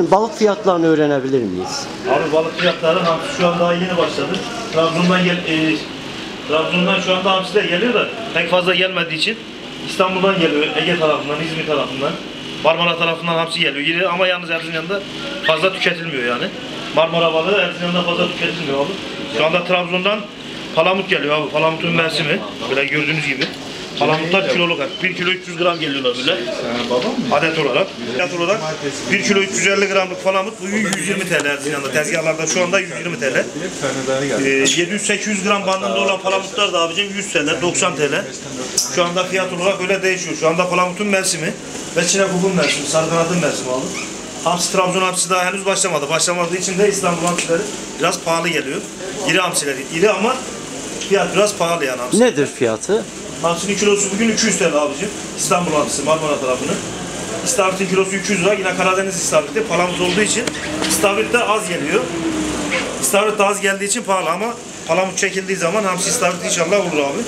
Efendim balık fiyatlarını öğrenebilir miyiz? Abi balık fiyatları hamsi şu an daha yeni başladı. Trabzon'dan gel e, Trabzon'dan şu anda hamsiler geliyor da pek fazla gelmediği için İstanbul'dan geliyor, Ege tarafından, İzmir tarafından, Marmara tarafından hamsi geliyor. Yine ama yalnız Erzincan'da fazla tüketilmiyor yani. Marmara balığı Erzincan'da fazla tüketilmiyor abi. Şu anda Trabzon'dan palamut geliyor abi. Palamutun mevsimi. Böyle gördüğünüz gibi. Palamutlar kiloluk. 1 kilo 300 gram geliyorlar böyle. Adet olarak. Fiyat olarak 1 kilo 350 gramlık palamut bu 120 TL Erzincan'da. Tezgahlarda şu anda 120 TL. Ee, 700-800 gram bandında olan palamutlar da abicim 100 TL, 90 TL. Şu anda fiyat olarak öyle değişiyor. Şu anda palamutun mevsimi ve çinekopun mevsimi, sarıkanatın mevsimi abi. Hamsi Trabzon hamsi daha henüz başlamadı. Başlamadığı için de İstanbul hamsileri biraz pahalı geliyor. İri hamsileri iri ama fiyat biraz pahalı yani hamsi. Nedir fiyatı? Hamsinin kilosu bugün 200 TL abicim. İstanbul hamsisi Marmara tarafının. İstavrit'in kilosu 200 lira. Yine Karadeniz istavriti. Palamut olduğu için istavrit de az geliyor. İstavrit de az geldiği için pahalı ama palamut çekildiği zaman hamsi istavrit inşallah olur abi.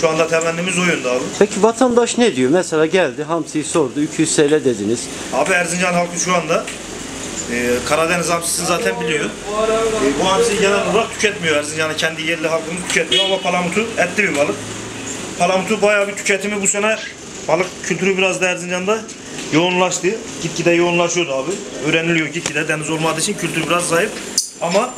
Şu anda temennimiz o yönde abi. Peki vatandaş ne diyor? Mesela geldi hamsiyi sordu 200 TL dediniz. Abi Erzincan halkı şu anda e, Karadeniz hamsisini zaten biliyor. E, bu hamsiyi genel olarak tüketmiyor Erzincan'ın kendi yerli halkımız tüketmiyor ama palamutu etli bir balık. Palamutu bayağı bir tüketimi bu sene balık kültürü biraz da Erzincan'da yoğunlaştı. Gitgide yoğunlaşıyordu abi. Öğreniliyor gitgide deniz olmadığı için kültür biraz zayıf. Ama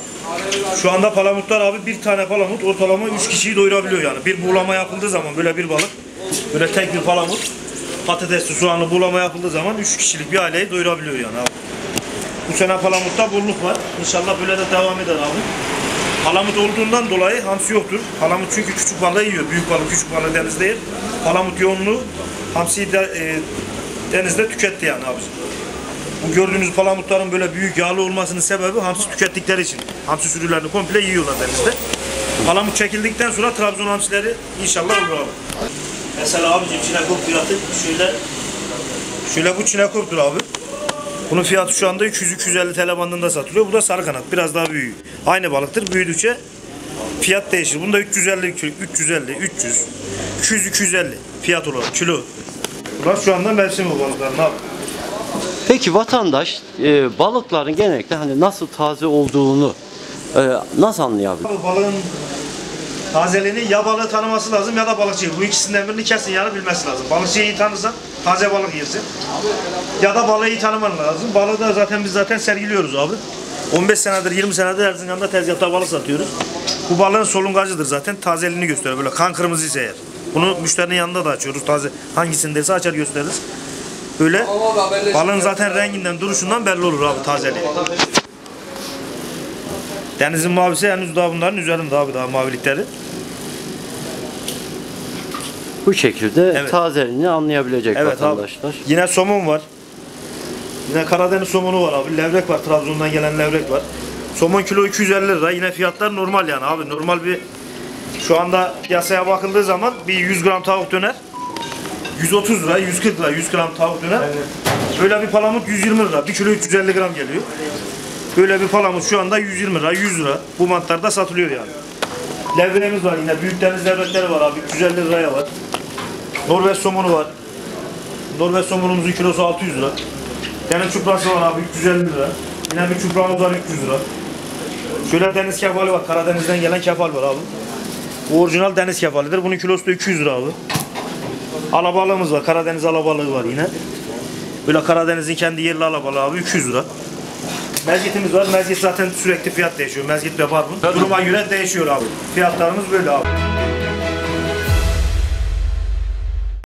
şu anda palamutlar abi bir tane palamut ortalama 3 kişiyi doyurabiliyor yani. Bir buğulama yapıldığı zaman böyle bir balık, böyle tek bir palamut, patatesli soğanlı buğulama yapıldığı zaman 3 kişilik bir aileyi doyurabiliyor yani abi. Bu sene palamutta bolluk var. İnşallah böyle de devam eder abi. Palamut olduğundan dolayı hamsi yoktur. Palamut çünkü küçük balığı yiyor. Büyük balık küçük balığı denizde yer. Palamut yoğunluğu hamsiyi de, e, denizde tüketti yani abi. Bu gördüğünüz palamutların böyle büyük yağlı olmasının sebebi hamsi tükettikleri için. Hamsi sürülerini komple yiyorlar denizde. Palamut çekildikten sonra Trabzon hamsileri inşallah olur abi. Mesela abicim çinekop fiyatı şöyle şöyle bu çinekoptur abi. Bunun fiyatı şu anda 300-350 TL bandında satılıyor. Bu da sarı kanat. Biraz daha büyük. Aynı balıktır. Büyüdükçe fiyat değişir. Bunda 350, kilo- 350, 300, 200, 250 fiyat olarak kilo. Bunlar şu anda mevsim bu balıkların abi. Peki vatandaş e, balıkların genellikle hani nasıl taze olduğunu e, nasıl anlayabilir? Abi balığın tazeliğini ya balığı tanıması lazım ya da balıkçıyı. Bu ikisinden birini kesin yani bilmesi lazım. Balıkçıyı iyi tanırsan taze balık yersin. Ya da balığı iyi tanıman lazım. Balığı da zaten biz zaten sergiliyoruz abi. 15 senedir 20 senedir Erzincan'da tezgahta balık satıyoruz. Bu balığın solungacıdır zaten. Tazeliğini gösteriyor. Böyle kan kırmızı ise eğer. Bunu müşterinin yanında da açıyoruz. Taze hangisindeyse açar gösteririz. Böyle balığın zaten renginden duruşundan belli olur abi tazeliği. Denizin mavisi henüz daha bunların üzerinde abi daha mavilikleri. Bu şekilde Evet. tazeliğini anlayabilecek Evet abi. vatandaşlar. Yine somon var. Yine Karadeniz somonu var abi. Levrek var. Trabzon'dan gelen levrek var. Somon kilo 250 lira. Yine fiyatlar normal yani abi. Normal bir şu anda piyasaya bakıldığı zaman bir 100 gram tavuk döner. 130 lira, 140 lira 100 gram tavuk döner. Böyle bir palamut 120 lira. 1 kilo 350 gram geliyor. Böyle bir palamut şu anda 120 lira, 100 lira. Bu mantarda satılıyor yani. Levreğimiz var yine. Büyük deniz levrekleri var abi. 350 liraya var. Norveç somonu var. Norveç somonumuzun kilosu 600 lira. Deniz çuprası var abi 350 lira. Yine bir çupramız var 300 lira. Şöyle deniz kefali var. Karadeniz'den gelen kefal var abi. Bu orijinal deniz kefalidir. Bunun kilosu da 200 lira abi. Alabalığımız var. Karadeniz alabalığı var yine. Böyle Karadeniz'in kendi yerli alabalığı abi 200 lira. Mezgitimiz var. Mezgit zaten sürekli fiyat değişiyor. Mezgit ve barbun. Duruma göre değişiyor abi. Fiyatlarımız böyle abi.